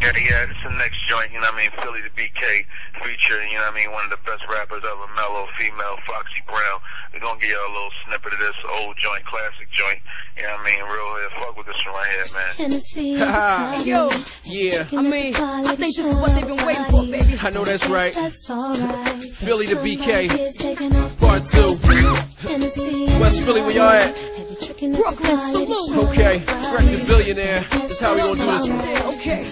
Yeah, yeah, this is the next joint, you know what I mean? Philly the BK feature, you know what I mean? One of the best rappers ever, Mellow, female, Foxy Brown. We're gonna give y'all a little snippet of this old joint, classic joint. You know what I mean? Real here. Fuck with this one right here, man. Hennessy, Hey, yo, yeah. I mean, I think this is what they've been waiting for, baby. I know that's right. That's alright. Philly to BK. Somebody is taking off Part two. West Philly, where y'all at? Brooklyn, salute. Okay, Freck the billionaire. That's how we gonna do this. Okay.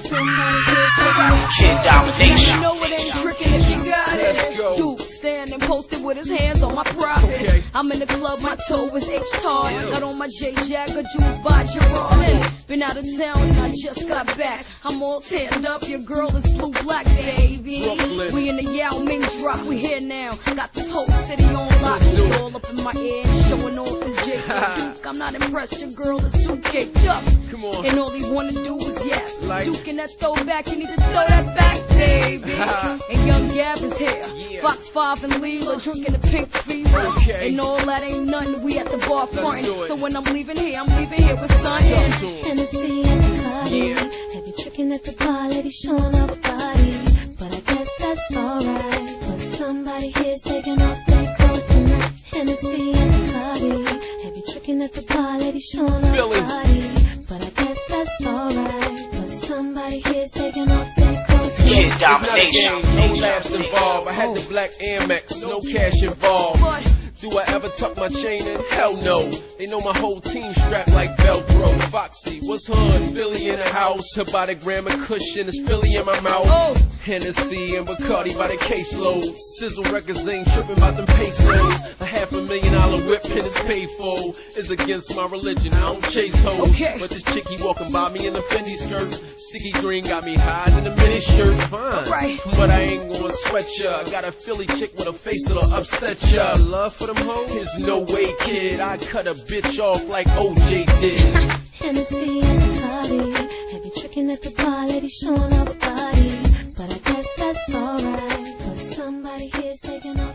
Kid domination. You know it ain't tricking if you got it. Dude standing posted with his hands on my profit. Okay. I'm in the club, my toe is H tar. Got on my J Jagger jewels by Gerard. Been out of town and I just got back. I'm all tanned up, your girl is blue black, baby. Brooklyn. We in the Yao Ming drop, we here now. Got this whole city on lock. Do it. All up in my ear, showing off his J. Duke, I'm not impressed, your girl is too caked up. Come on. And all he wanna do is yap. Like- Duke in that throwback, you need to throw that back, baby. and young Gab is here. Yeah. Fox 5 and Leela drinking the pink fever. Okay. And all that ain't nothing, we at the bar frontin'. So when I'm leaving here, I'm leaving here with sun. Talk to him. Hennessy in the party. Yeah. Have you tricking at the bar, lady showing off body. But I guess that's alright. But somebody here's taking off their clothes tonight. Hennessy in the party. Have you tricking at the bar, lady showing off Philly. body. But I guess that's alright. But somebody here's taking off their clothes. Kid It's a domination. no laughs involved. I had the black Amex, no cash involved. Do I ever tuck my chain in? Hell no. They know my whole team strapped like Velcro. Foxy, what's hood? Philly in the house. About a gram of cushion, it's Philly in my mouth. Oh. Hennessy and Bacardi by the caseload. Sizzle records ain't tripping about them pesos. A half a million dollar whip and it's paid for. Is against my religion. I don't chase hoes. Okay. But this chickie walking by me in the Fendi skirt. Sticky green got me high in the mini shirt. Fine. Right. But I ain't gonna sweat ya. I got a Philly chick with a face that'll upset ya. Love for them hoes? There's no way, kid. I cut a bitch off like OJ did. Hennessy in the party. Have you tricking at the bar, lady showing off body alright. Cause somebody here's taking off.